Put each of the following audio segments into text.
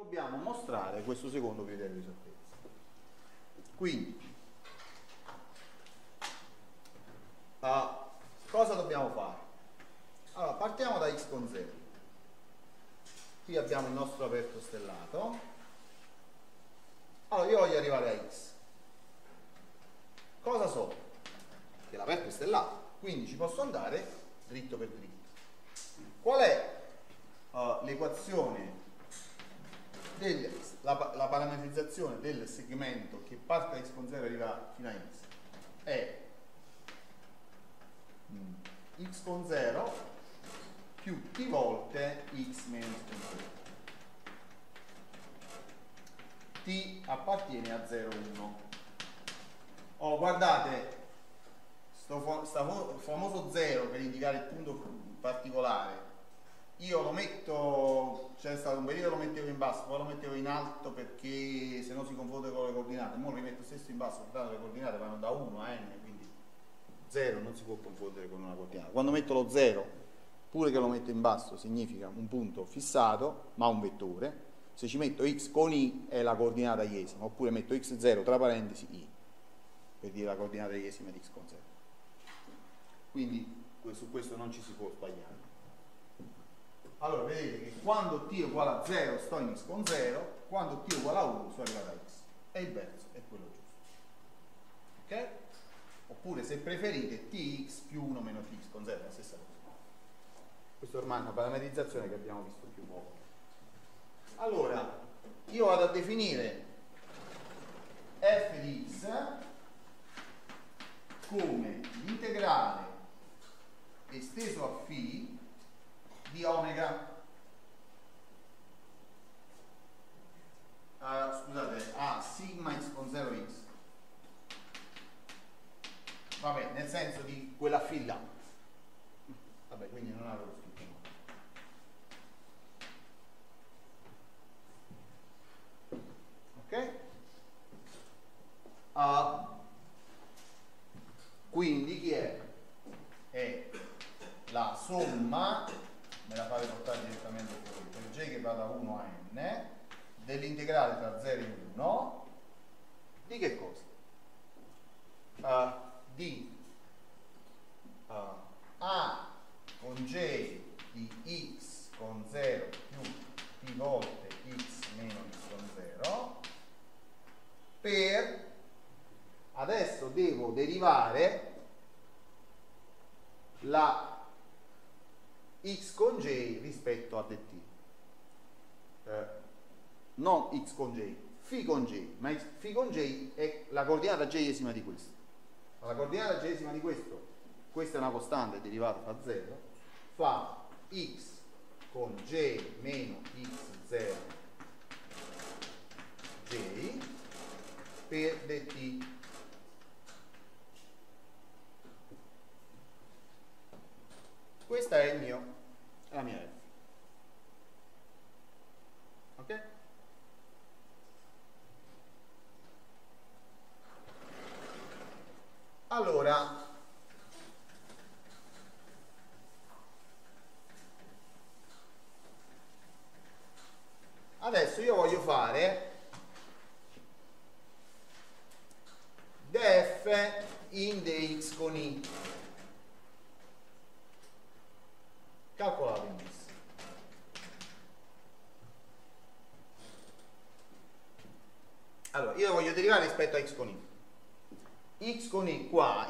dobbiamo mostrare questo secondo criterio di esattezza. Quindi, uh, cosa dobbiamo fare? Allora, partiamo da x con 0. Qui abbiamo il nostro aperto stellato. Allora, io voglio arrivare a x. Cosa so? Che l'aperto è stellato, quindi ci posso andare dritto per dritto. Qual è uh, l'equazione del, la, la, parametrizzazione del segmento che parte da x con 0 e arriva fino a x è mm, x con 0 più t volte x meno x con 0 t appartiene a 0 1 oh guardate sto, sto famoso 0 per indicare il punto particolare. Io lo metto, c'è stato un periodo lo mettevo in basso, poi lo mettevo in alto perché se no si confonde con le coordinate, ora li metto stesso in basso, guardate le coordinate vanno da 1 a n, quindi 0 non si può confondere con una coordinata. Quando metto lo 0, pure che lo metto in basso, significa un punto fissato, ma un vettore, se ci metto x con i è la coordinata iesima, oppure metto x0 tra parentesi i, per dire la coordinata iesima di x con 0. Quindi su questo non ci si può sbagliare allora vedete che quando t è uguale a 0 sto in x con 0, quando t è uguale a 1 sono arrivato a x. E il verso è quello giusto. Ok? Oppure se preferite tx più 1 meno tx con 0 è la stessa cosa. Questa ormai è una parametrizzazione che abbiamo visto più volte. Allora, io vado a definire f di x come l'integrale esteso a φ di omega. Uh, scusate a sigma x con 0x vabbè nel senso di quella fila. Vabbè quindi non avevo scritto ok? Uh, quindi chi è? è la somma me la fate portare direttamente fuori per j che va da 1 a n dell'integrale tra 0 e 1 di che cosa? Uh, di uh, a con j di x con 0 più t volte x meno x con 0 per adesso devo derivare la x con j rispetto a dt. Eh, non x con j, φ con j, ma x, φ con j è la coordinata j-esima di questo. La coordinata j-esima di questo, questa è una costante derivata da 0, fa x con j meno x0 j per dt questa è mio, la mia F. Ok? Allora, adesso io voglio fare def in dx con i calcolate in bis. Allora, io voglio derivare rispetto a x con i. x con i qua,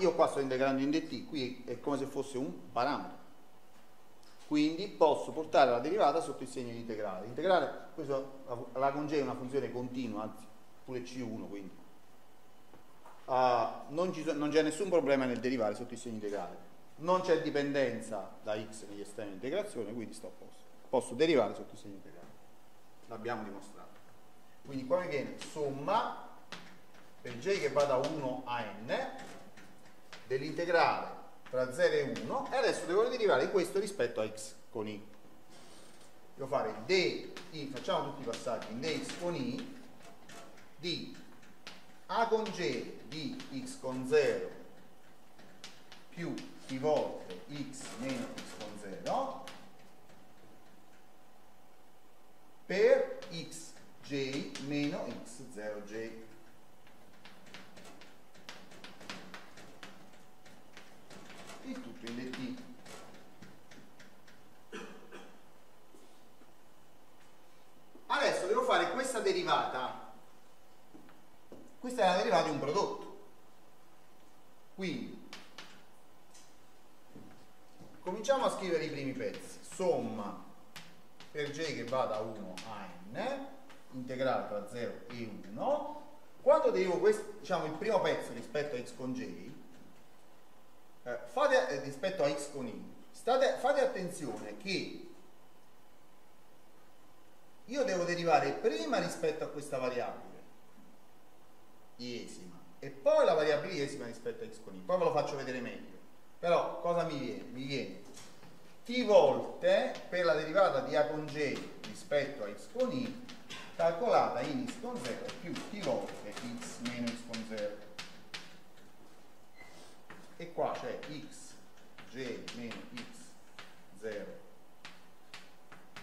integrando in dt, qui è come se fosse un parametro. Quindi posso portare la derivata sotto il segno di integrale. Integrale, questo, la con j è una funzione continua, anzi pure c1, quindi uh, non, non c'è nessun problema nel derivare sotto il segno integrale non c'è dipendenza da x negli estremi di integrazione, quindi sto a posto. Posso derivare sotto il segno integrale. L'abbiamo dimostrato. Quindi qua mi viene somma per j che va da 1 a n dell'integrale tra 0 e 1 e adesso devo derivare questo rispetto a x con i. Devo fare d, i, facciamo tutti i passaggi, dx con i di a con j di x con 0 più t volte x meno x con 0 per il tutto in dt adesso devo fare questa derivata. Questa è la derivata di un prodotto. Quindi cominciamo a scrivere i primi pezzi. Somma per j che va da 1 a n integrale tra 0 e 1 quando derivo questo, diciamo, il primo pezzo rispetto a x con j eh, fate, eh, rispetto a x con y, state, fate attenzione che io devo derivare prima rispetto a questa variabile iesima e poi la variabile iesima rispetto a x con y. Poi ve lo faccio vedere meglio. Però cosa mi viene? mi viene t volte per la derivata di a con j rispetto a x con y calcolata in x con 0 più t volte x meno x con 0 e qua c'è x j meno x 0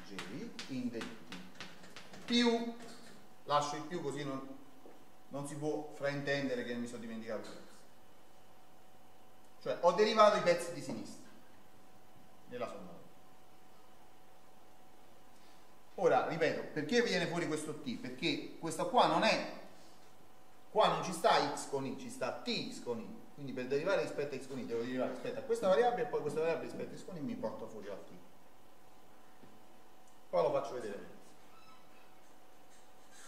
j in del più, lascio il più così non, non si può fraintendere che mi sono dimenticato questo. Cioè ho derivato i pezzi di sinistra nella somma. Ora, ripeto, perché viene fuori questo t? Perché questo qua non è, qua non ci sta x con y, ci sta t con y. Quindi per derivare rispetto a x con y devo derivare rispetto a questa variabile e poi questa variabile rispetto a x con y mi porta fuori la t. Poi lo faccio vedere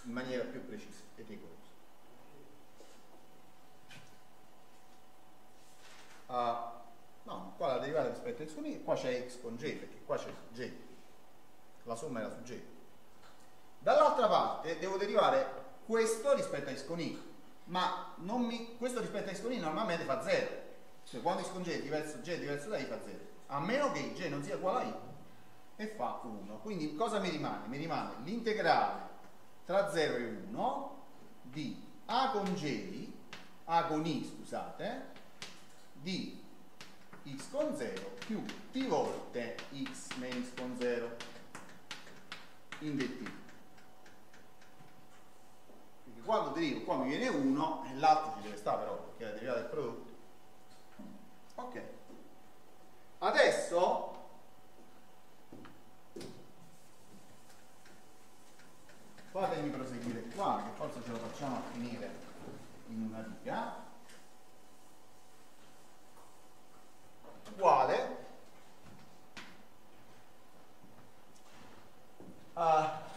in maniera più precisa e rigorosa. Uh, no, qua la derivata rispetto a x con y, qua c'è x con j, perché qua c'è j, la somma era su j. Dall'altra parte devo derivare questo rispetto a x con y, ma mi, questo rispetto a x con y normalmente fa 0. Cioè quando x con j è diverso, j è diverso da y fa 0. A meno che j non sia uguale a y e fa 1. Quindi cosa mi rimane? Mi rimane l'integrale tra 0 e 1 di A con J, A con I scusate, di x con 0 più t volte x meno x con 0 in dt. Quando derivo qua mi viene 1 e l'altro ci deve stare però perché è la derivata del prodotto. Ok. Adesso fatemi proseguire qua che forse ce lo facciamo a finire in una riga uguale uh,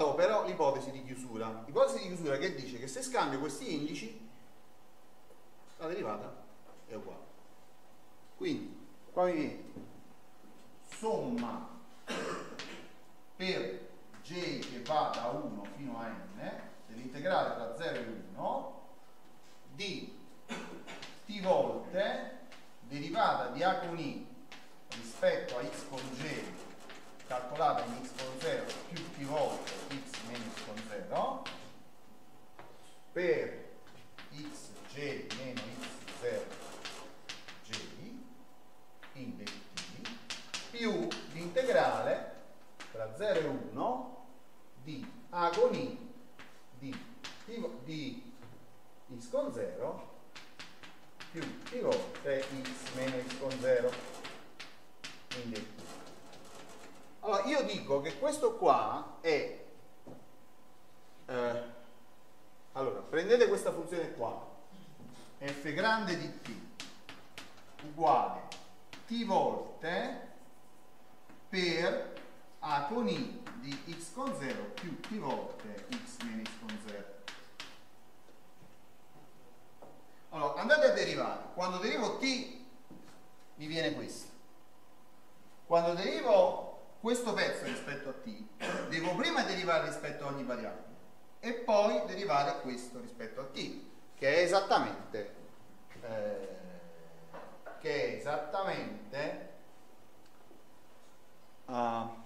adesso adopero l'ipotesi di chiusura. L'ipotesi di chiusura che dice che se scambio questi indici la derivata è uguale. Quindi qua mi viene somma per j che va da 1 fino a n dell'integrale tra 0 e 1 di t volte derivata di a con i rispetto a x per x j meno x 0 j in dt più l'integrale tra 0 e 1 di A con I di, di x con 0 più t volte x meno x con 0 quindi allora io dico che questo qua è eh, allora prendete questa funzione qua f grande di t uguale t volte per a con i di x con 0 più t volte x meno x con 0. Allora, andate a derivare. Quando derivo t mi viene questo. Quando derivo questo pezzo rispetto a t, devo prima derivare rispetto a ogni variabile e poi derivare questo rispetto a t, che è esattamente, eh, che è esattamente uh,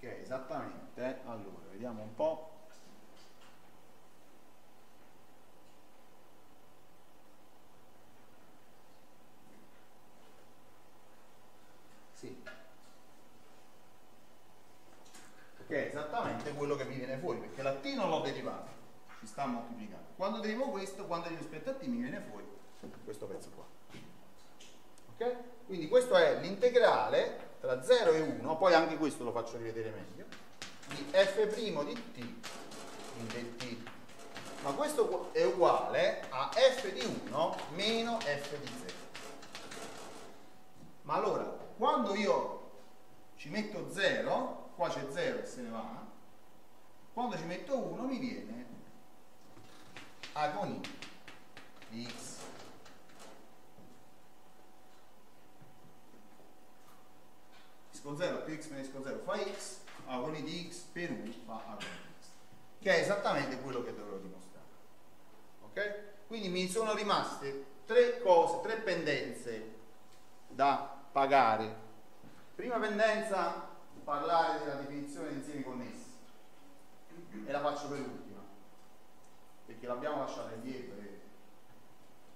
che è esattamente, allora, vediamo un po'. Sì. Che è quello che mi viene fuori, perché la t non l'ho derivato, si sta moltiplicando. Quando derivo questo, quando rispetto a t mi viene fuori questo pezzo qua. Ok? Quindi questo è l'integrale tra 0 e 1, poi anche questo lo faccio rivedere meglio, di f' di t in dt. Ma questo è uguale a f di 1 meno f di 0. Ma allora, quando io ci metto 0, qua c'è 0 e se ne va, quando ci metto 1 mi viene a con i di x. x con 0 più x meno x con 0 fa x, a con i di x per 1 fa a con x, che è esattamente quello che dovrò dimostrare. Ok? Quindi mi sono rimaste tre cose, tre pendenze da pagare. Prima pendenza, parlare della definizione di insiemi connessi e la faccio per ultima. Perché l'abbiamo lasciata indietro e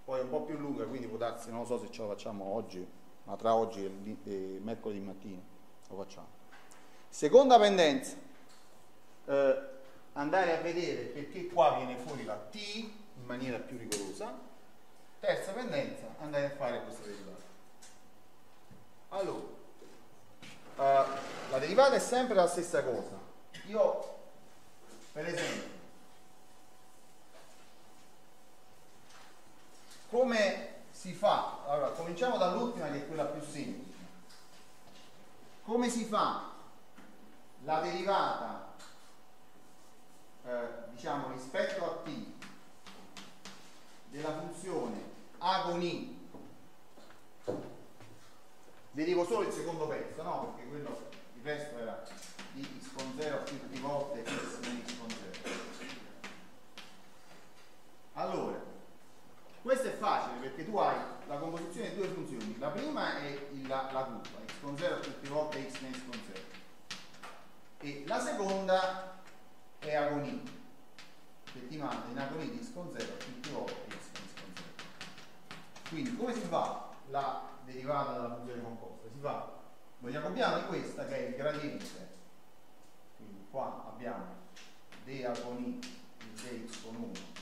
poi è un po' più lunga quindi può darsi, non lo so se ce la facciamo oggi ma tra oggi e, e mercoledì mattina lo facciamo. Seconda pendenza. Eh, andare a vedere perché qua viene fuori la T in maniera più rigorosa. Terza pendenza andare a fare questa derivata. Allora uh, la derivata è sempre la stessa cosa. Io per esempio, come si fa? Allora, cominciamo dall'ultima che è quella più semplice. Come si fa la derivata, eh, diciamo, rispetto a t della funzione a con i? Derivo solo il secondo pezzo, no? Perché quello, il resto era di x con 0 più t volte x meno x con 0. Allora, questo è facile perché tu hai la composizione di due funzioni. La prima è la, la curva, x con 0 più t volte x meno x con 0. E la seconda è agoni, che ti manda in agoni di x con 0 più t volte x meno x con 0. Quindi come si fa la derivata della funzione composta? Si fa lo jacobiano di questa che è il gradiente qua abbiamo dA con i di dx con 1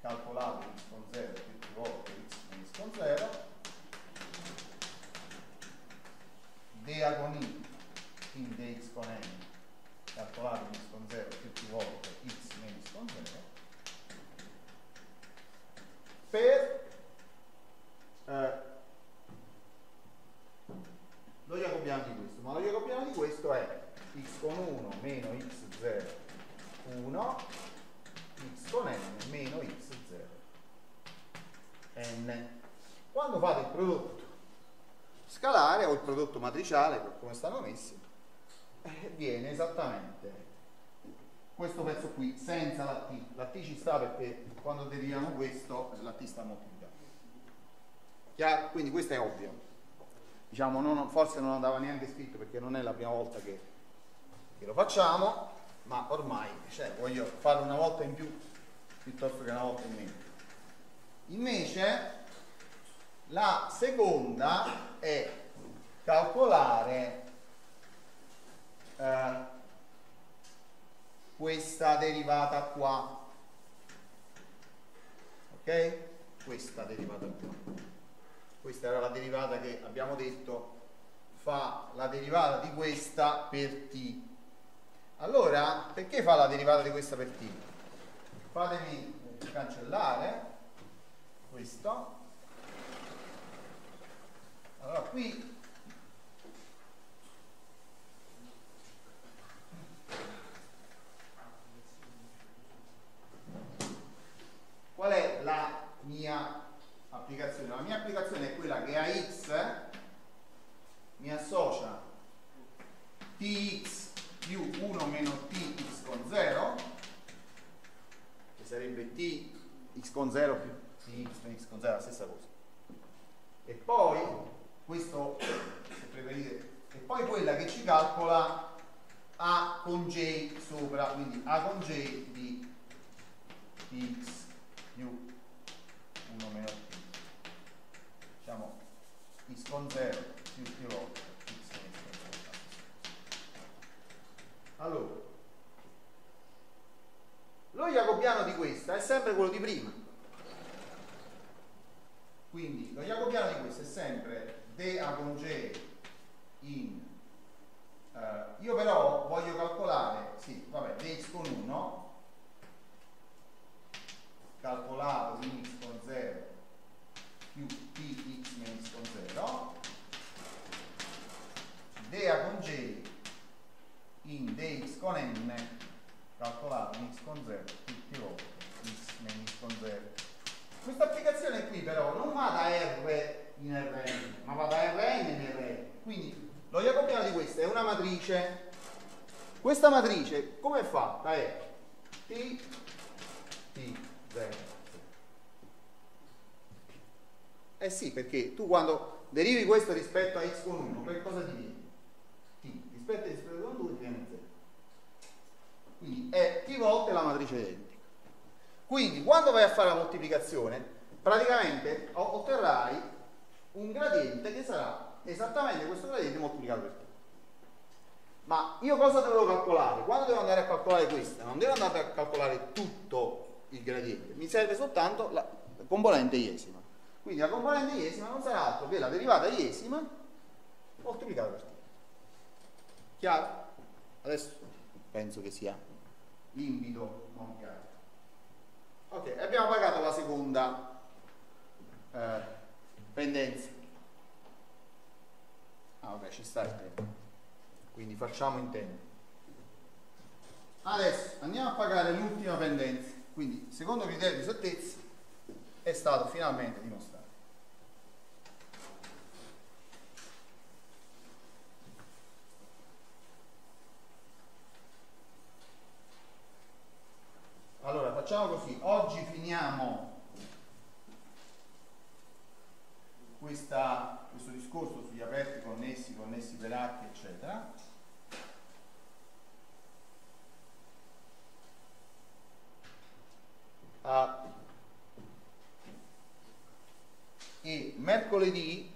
calcolato x con 0 più più volte x con x con 0 dA con i in dx con n calcolato x con 0 più più volte x meno x con 0 per eh, lo jacobiano di questo ma lo jacobiano di questo è x con 1 meno x0 1 x con n meno x0 n quando fate il prodotto scalare o il prodotto matriciale per come stanno messi eh, viene esattamente questo pezzo qui senza la t la t ci sta perché quando deriviamo questo la t sta moltiplicando chiaro? quindi questo è ovvio diciamo non, forse non andava neanche scritto perché non è la prima volta che che lo facciamo, ma ormai cioè, voglio farlo una volta in più piuttosto che una volta in meno. Invece la seconda è calcolare eh, questa derivata qua. Ok? Questa derivata qua. Questa era la derivata che abbiamo detto fa la derivata di questa per t allora, perché fa la derivata di questa per t? Fatemi cancellare questo. Allora, qui qual è la mia applicazione? La mia applicazione è quella che a x mi associa tx più 1 meno t x con 0 che sarebbe t x con 0 più t x meno x con 0 la stessa cosa e poi questo se preferite e poi quella che ci calcola a con j sopra quindi a con j di x più 1 meno t diciamo x con 0 più t volte Allora, lo jacobiano di questa è sempre quello di prima. Quindi lo jacobiano di questo è sempre dA con J in eh, io però voglio calcolare sì vabbè dx con 1 calcolato in x con 0 più px meno x con 0 dea con j in dx con n calcolato in x con 0 tutti volte x meno x con 0 questa applicazione qui però non va da R in Rn ma va da Rn in Rn quindi lo jacobiano di questa è una matrice. Questa matrice come è fatta? è t 0 eh sì, perché tu quando derivi questo rispetto a x con 1, che cosa ti viene? t rispetto a x con 2 ti viene 0 quindi è t volte la matrice identica quindi quando vai a fare la moltiplicazione praticamente otterrai un gradiente che sarà esattamente questo gradiente moltiplicato per t ma io cosa dovevo calcolare? quando devo andare a calcolare questa? Non devo andare a calcolare tutto il gradiente. Mi serve soltanto la componente iesima quindi la componente iesima non sarà altro che la derivata iesima moltiplicata per t. Chiaro? Adesso penso che sia limpido, non chiaro. Ok, abbiamo pagato la seconda eh, pendenza. Ah vabbè, ci sta il tempo. Quindi facciamo in tempo. Adesso andiamo a pagare l'ultima pendenza. Quindi, secondo criterio di esattezza, è stato finalmente dimostrato. Allora, facciamo così. Oggi finiamo questa, questo discorso sugli aperti connessi, connessi per H, eccetera. Uh, e mercoledì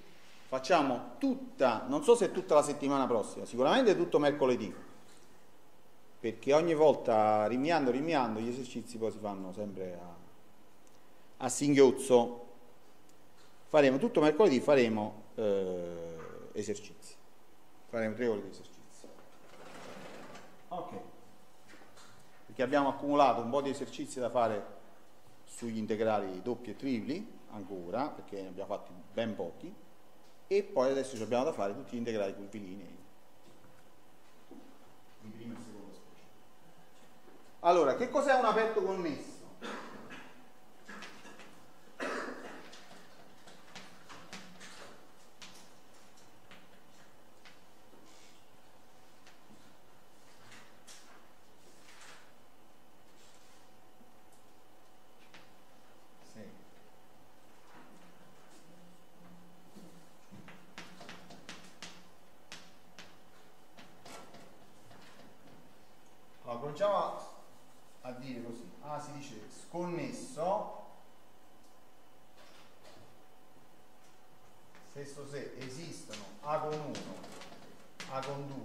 facciamo tutta, non so se tutta la settimana prossima, sicuramente tutto mercoledì, perché ogni volta rinviando, rinviando, gli esercizi poi si fanno sempre a, a singhiozzo. Faremo tutto mercoledì, faremo eh, esercizi, faremo tre ore di esercizi. Ok, perché abbiamo accumulato un po' di esercizi da fare sugli integrali doppi e tripli ancora, perché ne abbiamo fatti ben pochi, e poi adesso ci abbiamo da fare tutti gli integrali curvilinei. Di prima e seconda specie. Allora, che cos'è un aperto connesso? cominciamo a, a dire così. Ah si dice sconnesso. Sesto se esistono A con 1 A con 2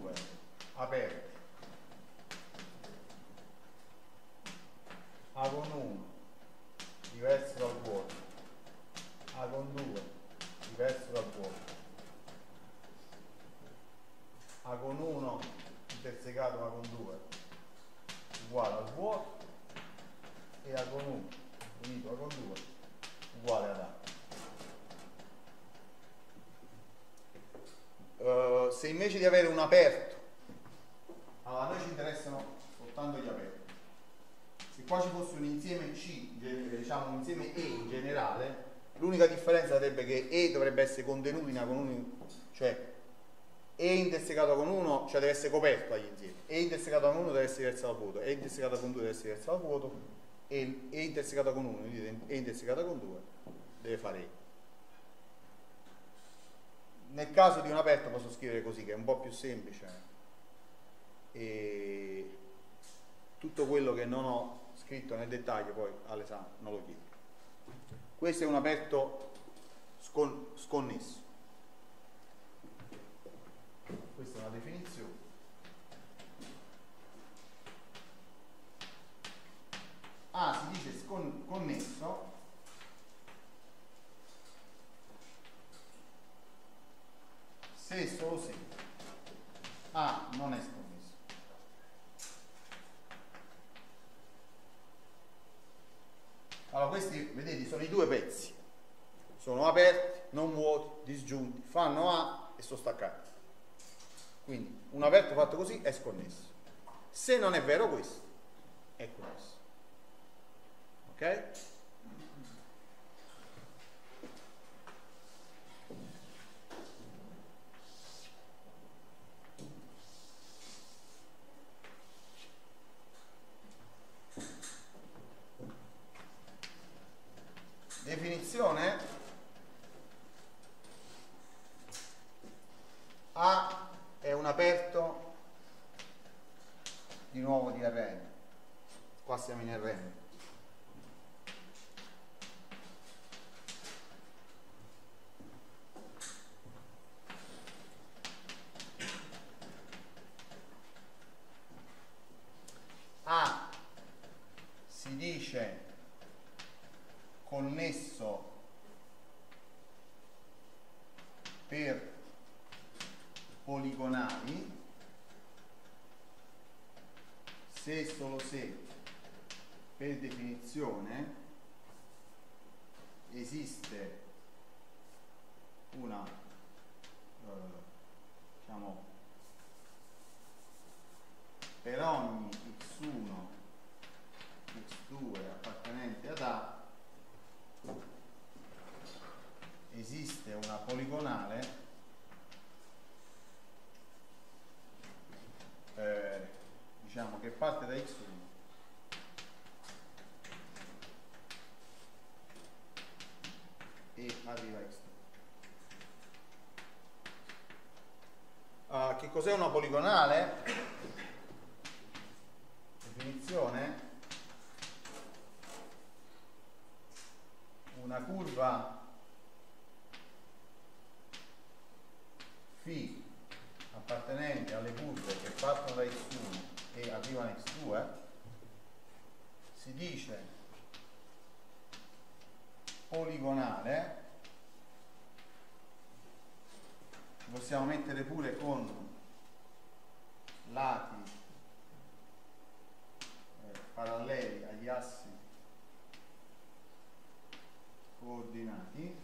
essere coperto agli insiemi, E intersecato con 1 deve essere diverso dal vuoto, E intersecato con 2 deve essere diverso dal vuoto, E, e intersecato con 1, quindi E intersecato con 2 deve fare E. Nel caso di un aperto posso scrivere così, che è un po' più semplice. E tutto quello che non ho scritto nel dettaglio poi all'esame non lo chiedo. Questo è un aperto scon sconnesso. Questa è una definizione. A ah, si dice scon connesso se solo se A non è sconnesso. Allora questi, vedete, sono i due pezzi. Sono aperti, non vuoti, disgiunti, fanno A e sono staccati. Quindi un aperto fatto così è sconnesso. Se non è vero questo, cos'è una poligonale? definizione una curva φ appartenente alle curve che partono da x1 e arrivano a x2 si dice poligonale ci possiamo mettere pure con lati eh, paralleli agli assi coordinati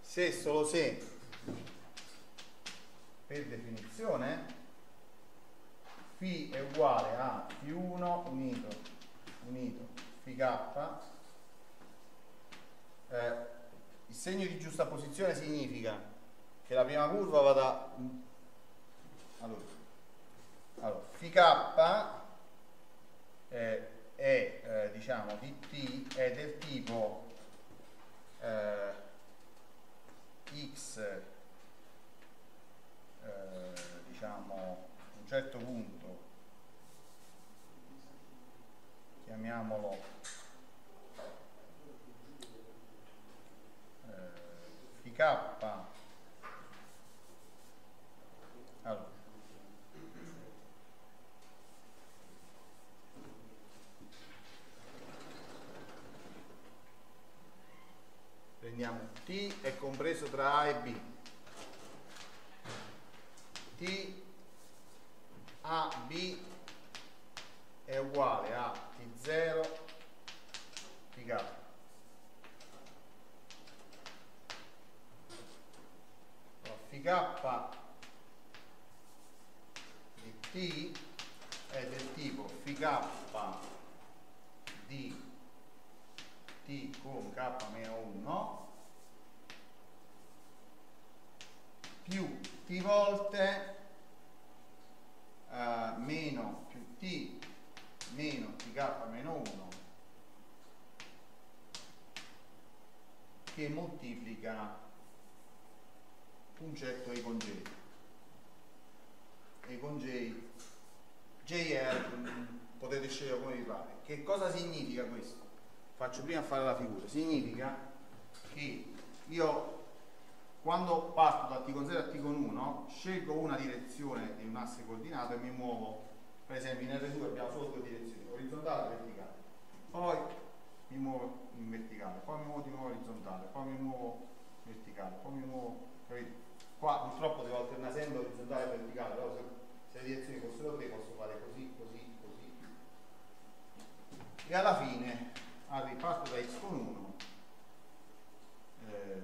se e solo se per definizione φ è uguale a φ1 unito unito φk eh, il segno di giusta posizione significa che la prima curva vada allora, allora φk eh, è eh, diciamo di t è del tipo eh, x eh, diciamo un certo punto chiamiamolo eh, pk allora prendiamo T è compreso tra A e B. T A B è uguale a T0 T Fk di T è del tipo Fk di T con K-1 più t volte uh, meno più t meno tk meno 1 che moltiplica un certo e con j. E con j jr potete scegliere come vi pare. Che cosa significa questo? faccio prima fare la figura. Significa che io quando parto da T con 0 a T con 1 scelgo una direzione di un asse coordinato e mi muovo per esempio in R2 abbiamo solo due direzioni orizzontale e verticale poi mi muovo in verticale poi mi muovo di nuovo orizzontale poi mi muovo verticale poi mi muovo capite? qua purtroppo devo alternare sempre orizzontale e verticale, però se, se le direzioni fossero tre posso fare così, così, così. E alla fine parto da x con 1 eh,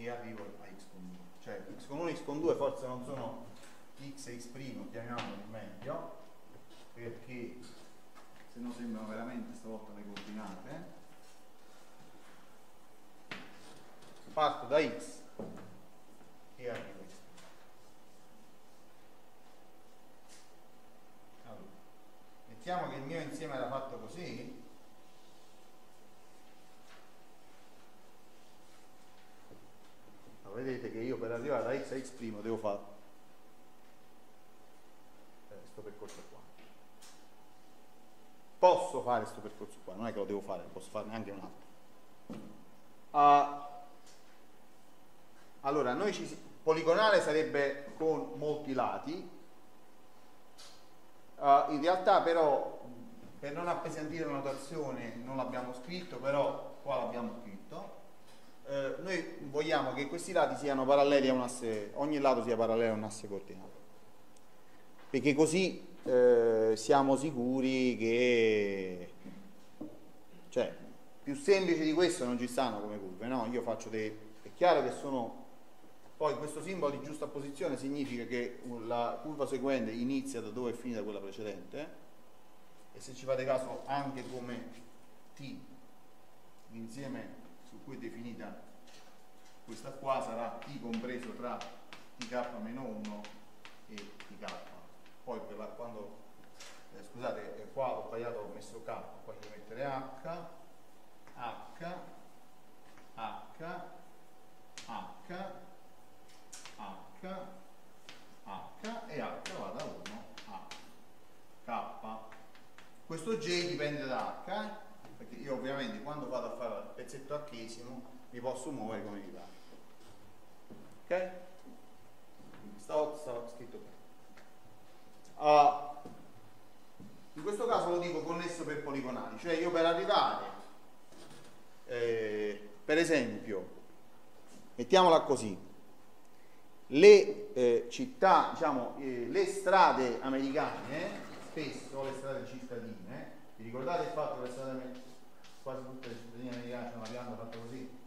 e arrivo a x con 2. Cioè x con 1 e x con 2 forse non sono x e x', chiamiamoli meglio, perché se no sembrano veramente stavolta le coordinate. Parto da x e arrivo x. Allora, mettiamo che il mio insieme era fatto così. Ma vedete che io per arrivare da x a x' devo fare questo percorso qua posso fare questo percorso qua, non è che lo devo fare, posso farne anche un altro. Uh, allora, noi ci, poligonale sarebbe con molti lati, uh, in realtà però per non appesantire la notazione non l'abbiamo scritto, però qua l'abbiamo scritto. Uh, noi vogliamo che questi lati siano paralleli a un asse, ogni lato sia parallelo a un asse coordinato, perché così eh, siamo sicuri che cioè più semplici di questo non ci stanno come curve no? io faccio dei è chiaro che sono poi questo simbolo di giusta posizione significa che la curva seguente inizia da dove è finita quella precedente e se ci fate caso anche come t l'insieme su cui è definita questa qua sarà t compreso tra tk-1 e tk poi per la, quando eh, scusate eh, qua ho sbagliato ho messo K qua devo mettere H H H H H H e H va da 1 a K. Questo J dipende da H io ovviamente quando vado a fare il pezzetto archesimo mi posso muovere come mi pare ok? stavolta stava scritto bene Uh, in questo caso lo dico connesso per poligonali, cioè io per arrivare, eh, per esempio, mettiamola così, le eh, città, diciamo, eh, le strade americane, spesso le strade cittadine, vi ricordate il fatto che le strade quasi tutte le cittadine americane hanno una pianta fatta così?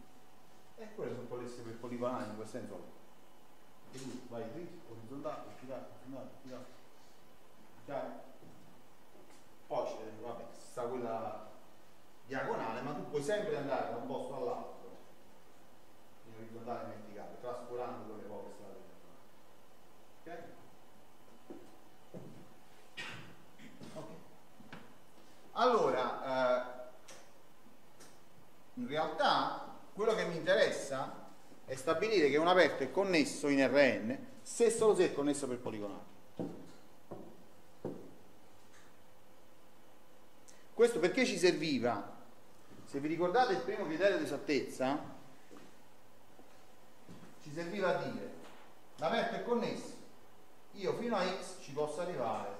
E quelle sono connesse per poligonali in quel senso. E tu vai dritto, orizzontale, girare, orizzontale, girare Chiaro? Poi vabbè, sta quella diagonale, ma tu puoi sempre andare da un posto all'altro in orizzontale verticale, trascurando quelle poche strade. Ok. Allora, eh, in realtà quello che mi interessa è stabilire che un aperto è connesso in Rn se solo se è connesso per poligonale. Questo perché ci serviva? Se vi ricordate il primo criterio di esattezza, ci serviva a dire l'aperto è connesso, io fino a x ci posso arrivare,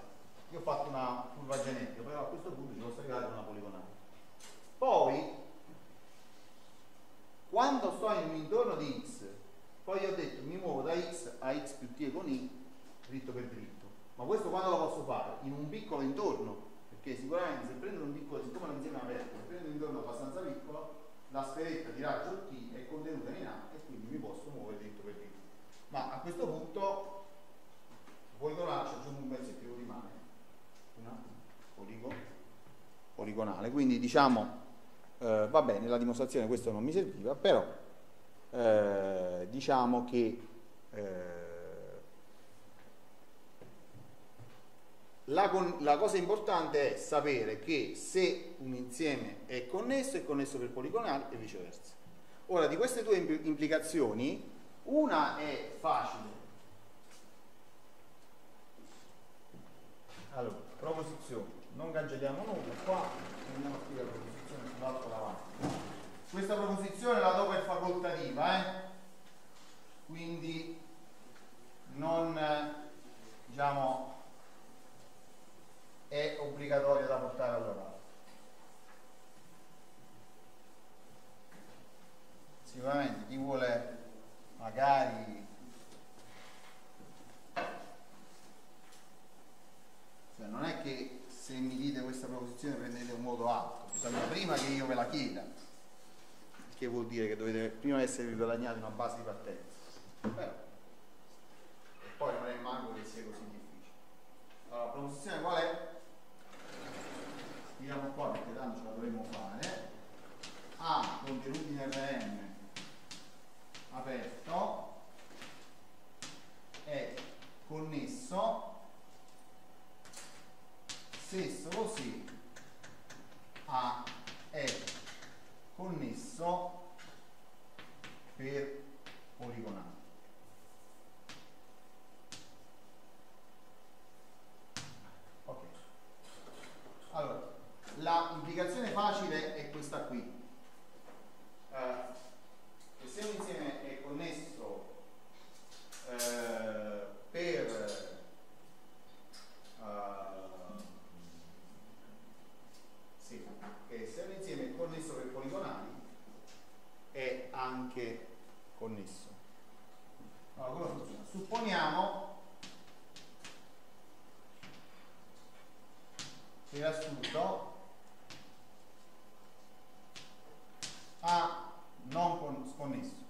io ho fatto una curva genetica, però a questo punto ci posso arrivare con una poligonale. Poi, quando sto in un intorno di x, poi ho detto mi muovo da x a x più t con i, dritto per dritto. Ma questo quando lo posso fare? In un piccolo intorno, che sicuramente se prendo un piccolo, siccome l'insieme è aperto, se prendo un intorno abbastanza piccolo, la sferetta di raggio T è contenuta in A e quindi mi posso muovere dritto per dritto. Ma a questo punto poligonale ci aggiungo un pezzetto rimane una poligo, poligonale. Quindi diciamo, eh, va bene, la dimostrazione questo non mi serviva, però eh, diciamo che eh, La, con, la, cosa importante è sapere che se un insieme è connesso, è connesso per poligonali e viceversa. Ora, di queste due implicazioni, una è facile. Allora, proposizione. Non cancelliamo nulla, qua andiamo a scrivere la proposizione sull'altro davanti. Questa proposizione la do per facoltativa, eh? quindi non, diciamo, è obbligatoria da portare all'orale. Sicuramente chi vuole magari cioè non è che se mi dite questa proposizione prendete un modo alto bisogna prima che io ve la chieda che vuol dire che dovete prima esservi guadagnati una base di partenza. Però poi non è manco che sia così difficile. Allora la proposizione qual è? scriviamo qua perché tanto ce la dovremmo fare. A contenuti in RM aperto è connesso se solo se A è connesso per poligonale. Ok. Allora, la implicazione facile è questa qui. Uh, se un insieme è connesso uh, per uh, sì, che se un insieme è connesso per poligonali è anche connesso. Allora, come funziona? Supponiamo per assurdo A non sconnesso.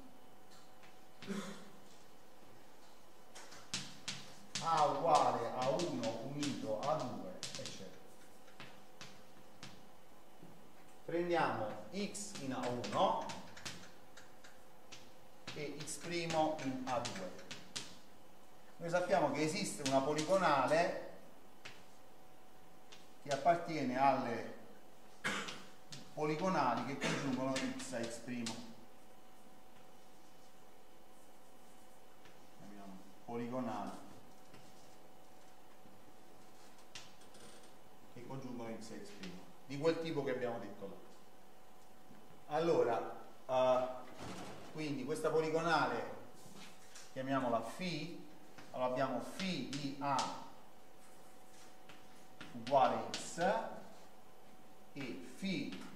A uguale a 1 unito a 2, eccetera. Prendiamo x in A1 e x' in A2. Noi sappiamo che esiste una poligonale che appartiene alle poligonali che congiungono x a x'. Poligonali che congiungono x a x', di quel tipo che abbiamo detto là. Allora, uh, quindi questa poligonale chiamiamola φ, allora abbiamo φ di A uguale x e φ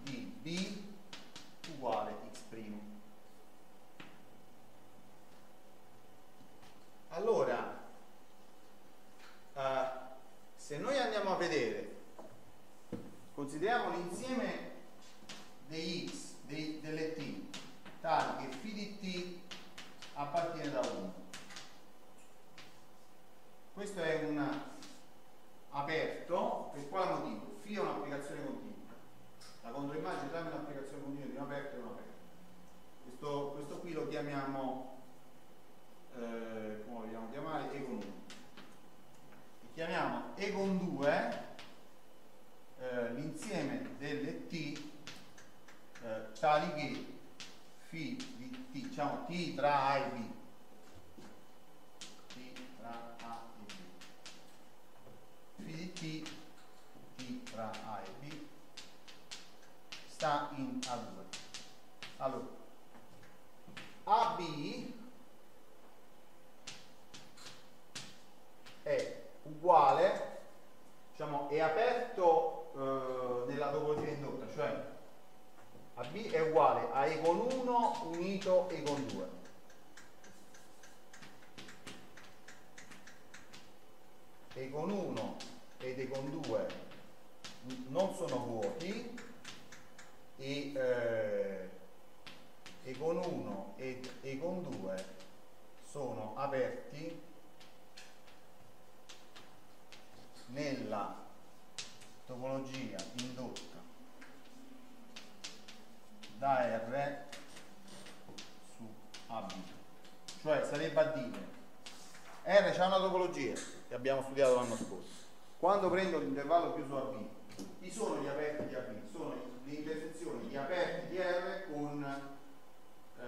di B uguale x'. Allora, eh, se noi andiamo a vedere, consideriamo l'insieme dei x, dei, delle t, tali che φ di t appartiene da 1. Questo è un aperto, per quale motivo? Φ è un'applicazione continua la controimmagine tramite un'applicazione continua di un aperto e un aperto. Questo, questo qui lo chiamiamo, eh, come lo vogliamo chiamare? E con 1. E chiamiamo E con 2 eh, l'insieme delle T eh, tali che φ di T, diciamo T tra A e B. T tra di T, sta in A2. Allora, AB è uguale, diciamo, è aperto eh, nella topologia indotta, cioè AB è uguale a E con 1 unito E con 2. E con 1 ed E con 2 non sono vuoti, e, eh, e con 1 e, e con 2 sono aperti nella topologia indotta da R su AB cioè sarebbe a dire R c'è una topologia che abbiamo studiato l'anno scorso quando prendo l'intervallo chiuso AB chi sono gli aperti di AB? sono le intersezioni di aperti di R con eh,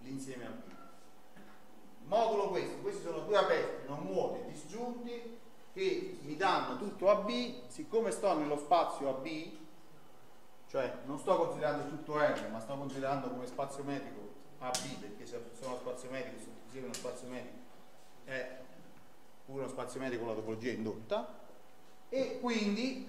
l'insieme AB. Modulo questo, questi sono due aperti non vuoti, disgiunti, che danno tutto AB, siccome sto nello spazio AB, cioè non sto considerando tutto R, ma sto considerando come spazio metrico AB, perché se sono spazio metrico, se uno spazio metrico è pure uno spazio metrico con la topologia indotta, e quindi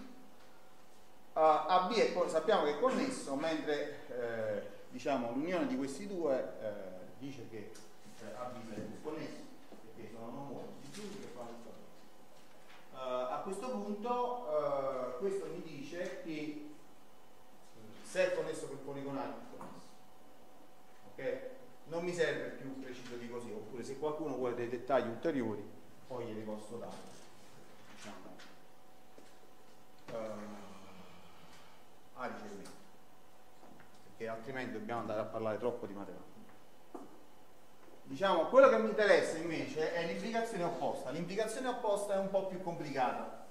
uh, AB è, sappiamo che è connesso, mentre eh, diciamo, l'unione di questi due eh, dice che cioè, A bis è disconnesso perché sono non vuoti disgiunti che fanno questo. Uh, a questo punto uh, questo mi dice che se è connesso col poligonale. Ok? Non mi serve più preciso di così, oppure se qualcuno vuole dei dettagli ulteriori, poi glieli posso dare. Diciamo. Uh, a ricevimento. Perché altrimenti dobbiamo andare a parlare troppo di matematica. Diciamo, quello che mi interessa invece è l'implicazione opposta. L'implicazione opposta è un po' più complicata.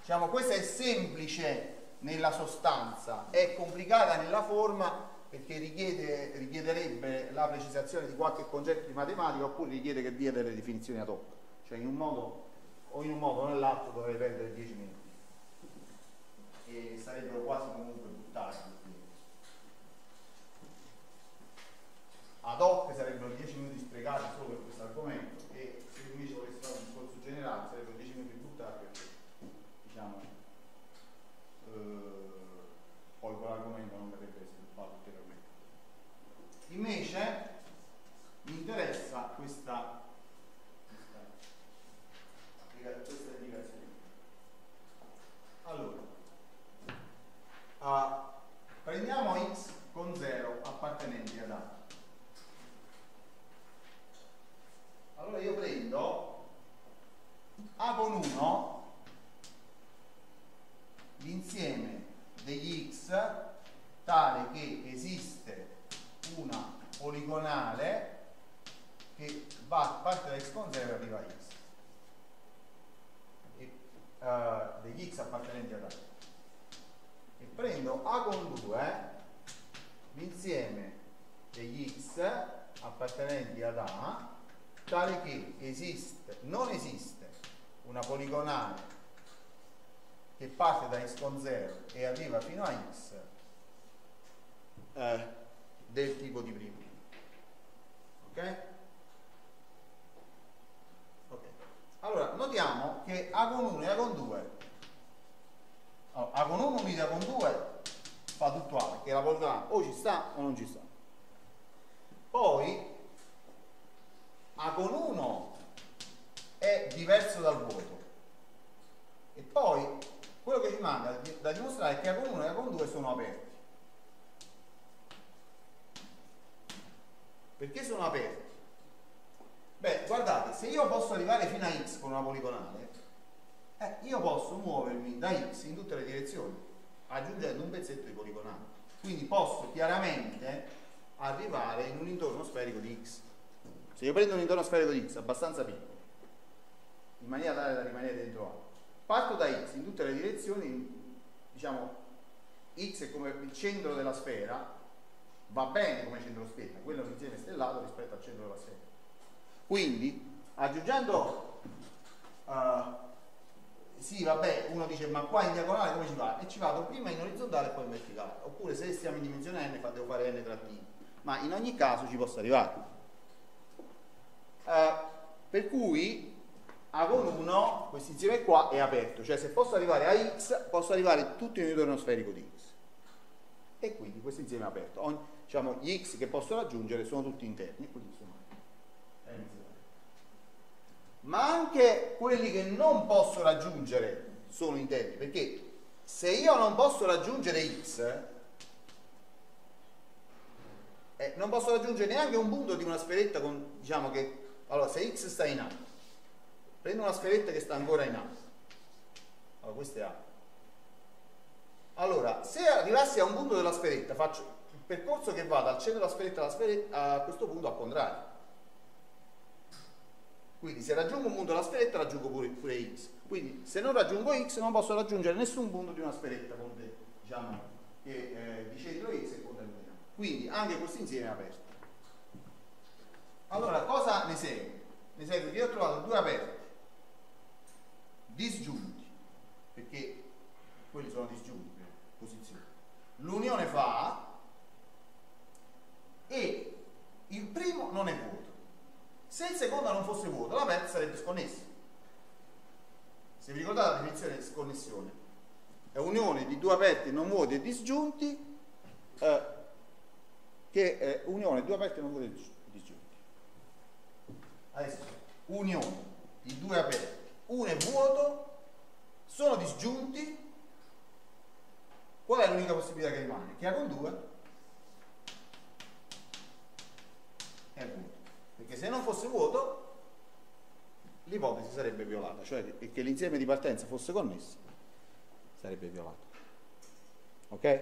Diciamo, questa è semplice nella sostanza, è complicata nella forma perché richiede, richiederebbe la precisazione di qualche concetto di matematica oppure richiede che dia delle definizioni ad hoc. Cioè in un modo o in un modo o nell'altro dovrei perdere 10 minuti. E sarebbero quasi comunque buttati. Ad hoc sarebbero 10 minuti sprecati solo per questo argomento e se invece volessi fare un discorso generale sarebbero 10 minuti buttati perché diciamo eh, poi quell'argomento non verrebbe sviluppato ulteriormente. Invece mi interessa questa, questa applicazione. Allora, uh, prendiamo x con 0 appartenenti ad A. Allora io prendo A con 1 l'insieme degli x tale che esiste una poligonale che va, parte da x con 0 e arriva a x e, uh, degli x appartenenti ad A e prendo A con 2 l'insieme degli x appartenenti ad A tale che esiste, non esiste una poligonale che parte da x con 0 e arriva fino a x eh, del tipo di primo. Ok? Ok. Allora, notiamo che A con 1 e A con 2 allora, A con 1 unito A con 2 fa tutto A perché la poligonale o ci sta o non ci sta. Poi a con 1 è diverso dal vuoto. E poi quello che ci manca da dimostrare è che A con 1 e A con 2 sono aperti. Perché sono aperti? Beh, guardate, se io posso arrivare fino a x con una poligonale, eh, io posso muovermi da x in tutte le direzioni, aggiungendo un pezzetto di poligonale. Quindi posso chiaramente arrivare in un intorno sferico di x. Se io prendo un intorno sferico di x abbastanza piccolo, in maniera tale da rimanere dentro A, parto da x in tutte le direzioni, diciamo x è come il centro della sfera, va bene come centro sfera, quello è un insieme stellato rispetto al centro della sfera. Quindi, aggiungendo, uh, sì vabbè, uno dice ma qua in diagonale come ci va? E ci vado prima in orizzontale e poi in verticale, oppure se stiamo in dimensione n devo fare n trattino, ma in ogni caso ci posso arrivare. Uh, per cui A con 1, questo insieme qua è aperto, cioè se posso arrivare a x, posso arrivare tutto in un intorno sferico di x. E quindi questo insieme è aperto. Diciamo, gli x che posso raggiungere sono tutti interni, quindi sono ma anche quelli che non posso raggiungere sono interni, perché se io non posso raggiungere x, eh, non posso raggiungere neanche un punto di una sferetta con, diciamo che allora, se x sta in A, prendo una sferetta che sta ancora in A. Allora, questa è A. Allora, se arrivassi a un punto della sferetta, faccio percorso che va dal centro della sferetta alla sferetta, a questo punto al contrario. Quindi se raggiungo un punto della sferetta raggiungo pure, pure x. Quindi se non raggiungo x non posso raggiungere nessun punto di una sferetta con te, diciamo, che eh, di centro x e con delta Quindi anche questo insieme è aperto. Allora, cosa ne segue? Ne segue che io ho trovato due aperti disgiunti, perché quelli sono disgiunti per posizione. L'unione fa e il primo non è vuoto. Se il secondo non fosse vuoto, l'aperto sarebbe sconnesso. Se vi ricordate la definizione di sconnessione, è unione di due aperti non vuoti e disgiunti eh, che è unione di due aperti e non due disgiunti. Adesso, unione di due aperti, uno è vuoto, sono disgiunti, qual è l'unica possibilità che rimane? Che A con 2 è vuoto. Perché se non fosse vuoto, l'ipotesi sarebbe violata, cioè che l'insieme di partenza fosse connesso, sarebbe violato. Ok?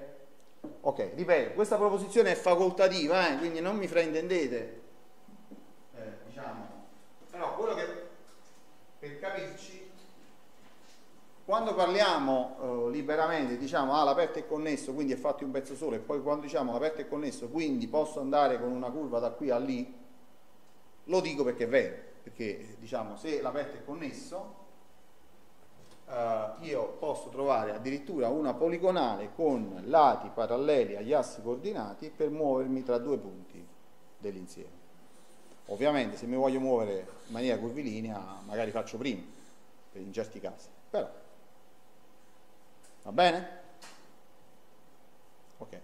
Ok, ripeto, questa proposizione è facoltativa, eh, quindi non mi fraintendete, eh, diciamo, però quello che, per capirci, quando parliamo eh, liberamente, diciamo, ah, l'aperto è connesso, quindi è fatto un pezzo solo, e poi quando diciamo l'aperto è connesso, quindi posso andare con una curva da qui a lì, lo dico perché è vero, perché diciamo, se l'aperto è connesso, Uh, io posso trovare addirittura una poligonale con lati paralleli agli assi coordinati per muovermi tra due punti dell'insieme. Ovviamente se mi voglio muovere in maniera curvilinea magari faccio prima, in certi casi, però va bene? Ok.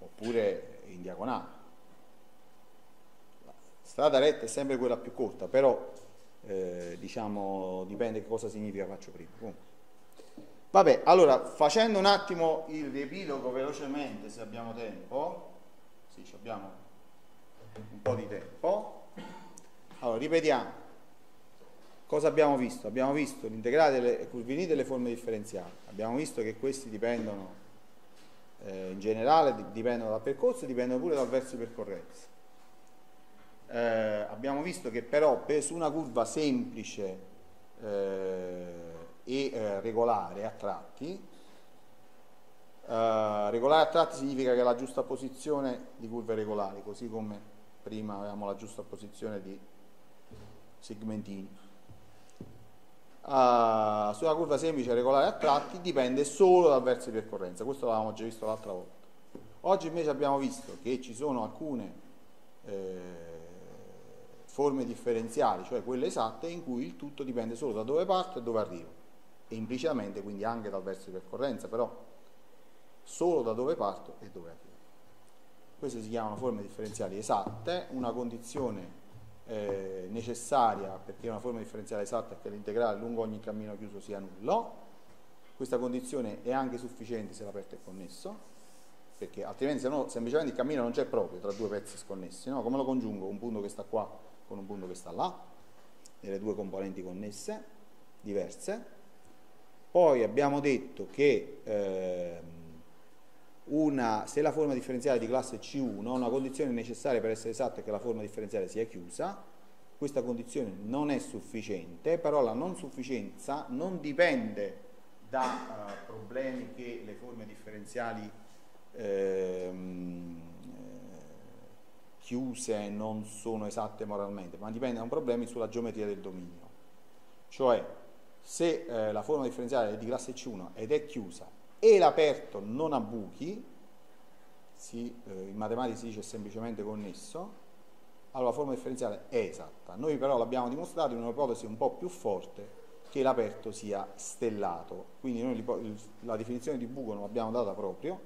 Oppure in diagonale. La strada retta è sempre quella più corta, però eh, diciamo dipende che cosa significa faccio prima. Comunque. Vabbè, allora facendo un attimo il riepilogo velocemente, se abbiamo tempo, sì, abbiamo un po' di tempo. Allora, ripetiamo. Cosa abbiamo visto? Abbiamo visto l'integrale delle curvini delle forme differenziali. Abbiamo visto che questi dipendono eh, in generale dipendono dal percorso e dipendono pure dal verso di percorrenza eh, abbiamo visto che però per, su una curva semplice eh, e eh, regolare a tratti, eh, regolare a tratti significa che la giusta posizione di curve regolari, così come prima avevamo la giusta posizione di segmentini. Uh, su una curva semplice regolare a tratti dipende solo dal verso di percorrenza, questo l'avevamo già visto l'altra volta. Oggi invece abbiamo visto che ci sono alcune eh, forme differenziali, cioè quelle esatte in cui il tutto dipende solo da dove parto e dove arrivo e implicitamente quindi anche dal verso di percorrenza, però solo da dove parto e dove arrivo. Queste si chiamano forme differenziali esatte, una condizione eh, necessaria perché una forma differenziale esatta è che l'integrale lungo ogni cammino chiuso sia nullo, questa condizione è anche sufficiente se l'aperto è connesso, perché altrimenti se no semplicemente il cammino non c'è proprio tra due pezzi sconnessi, no? come lo congiungo? Un punto che sta qua con un punto che sta là, nelle due componenti connesse, diverse. Poi abbiamo detto che eh, una, se la forma differenziale di classe C1, una condizione necessaria per essere esatta è che la forma differenziale sia chiusa, questa condizione non è sufficiente, però la non sufficienza non dipende da uh, problemi che le forme differenziali ehm, chiuse non sono esatte moralmente, ma dipende da un problema sulla geometria del dominio. Cioè, se eh, la forma differenziale è di classe C1 ed è chiusa e l'aperto non ha buchi, si, eh, in matematica si dice semplicemente connesso, allora la forma differenziale è esatta. Noi però l'abbiamo dimostrato in un'ipotesi un po' più forte che l'aperto sia stellato. Quindi noi la definizione di buco non l'abbiamo data proprio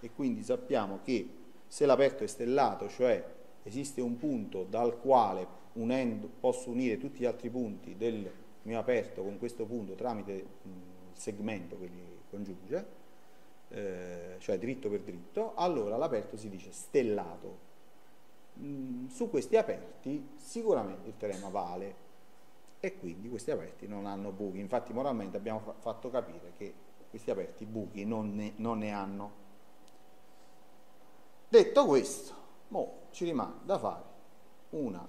e quindi sappiamo che se l'aperto è stellato, cioè esiste un punto dal quale unendo, posso unire tutti gli altri punti del mio aperto con questo punto tramite il segmento che li congiunge, eh, cioè dritto per dritto, allora l'aperto si dice stellato. Mm, su questi aperti sicuramente il teorema vale e quindi questi aperti non hanno buchi, infatti moralmente abbiamo fa fatto capire che questi aperti buchi non ne, non ne hanno. Detto questo, ci rimane da fare una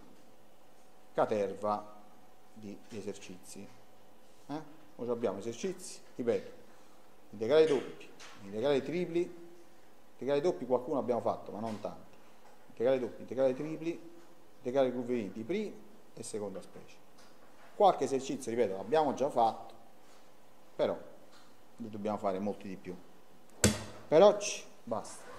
caterva di esercizi. Eh? Ora abbiamo esercizi, ripeto, integrali doppi, integrali tripli, integrali doppi qualcuno abbiamo fatto, ma non tanti. Integrali doppi, integrali tripli, integrali curvini di prima e seconda specie. Qualche esercizio, ripeto, l'abbiamo già fatto, però ne dobbiamo fare molti di più. Per oggi basta.